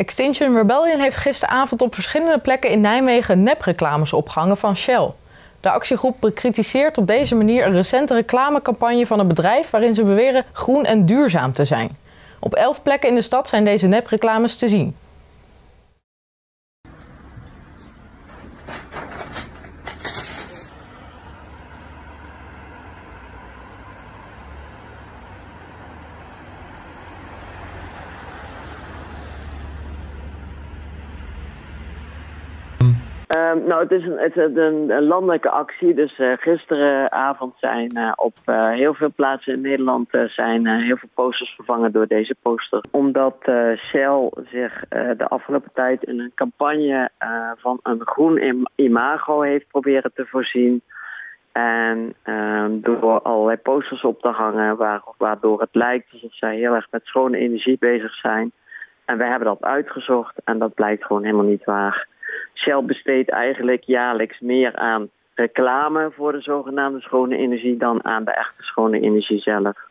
Extinction Rebellion heeft gisteravond op verschillende plekken in Nijmegen nepreclames opgehangen van Shell. De actiegroep bekritiseert op deze manier een recente reclamecampagne van een bedrijf waarin ze beweren groen en duurzaam te zijn. Op elf plekken in de stad zijn deze nepreclames te zien. Um, nou, het is een, het een, landelijke actie. Dus uh, gisteravond zijn uh, op uh, heel veel plaatsen in Nederland zijn heel veel posters vervangen door deze poster. Omdat Shell zich de afgelopen tijd in een campagne van een groen imago heeft proberen te voorzien. En ehm, door allerlei posters op te hangen, waar, waardoor het lijkt alsof zij heel erg met schone energie bezig zijn. En wij hebben dat uitgezocht en dat blijkt gewoon helemaal niet waar. Shell besteedt eigenlijk jaarlijks meer aan reclame voor de zogenaamde schone energie dan aan de echte schone energie zelf.